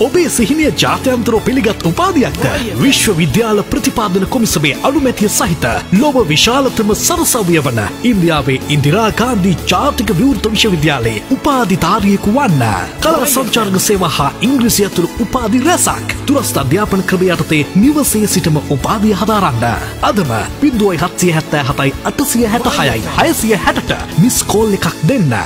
ඔබේ සිහිනය ජාත්‍යන්තරෝ පිළිගත් උපාධයක්ද? විශ්ව විද්‍යාල ප්‍රතිපාදන කොමිසමේ අනුමැතිය සහිත ලොව විශාලතම සරසවිය වන ඉන්දියාවේ ඉන්දිරා ගාන්ධී ජාතික විවෘත විශ්වවිද්‍යාලයේ උපාධිධාරියෙකු වන්න. කල සංචාර්ග සේවා හා ඉංග්‍රීසි ඇතුළු උපාධි රැසක් තුරස්ථ අධ්‍යාපන ක්‍රමය යටතේ නිවසේ සිටම උපාධිය හදාරන්න. අදම පින්දුවයි හත්සිය හැත්තෑ හතයි අටසිය හැට හයයි හයසිය හැටට මිස්කෝල් එකක් දෙන්න.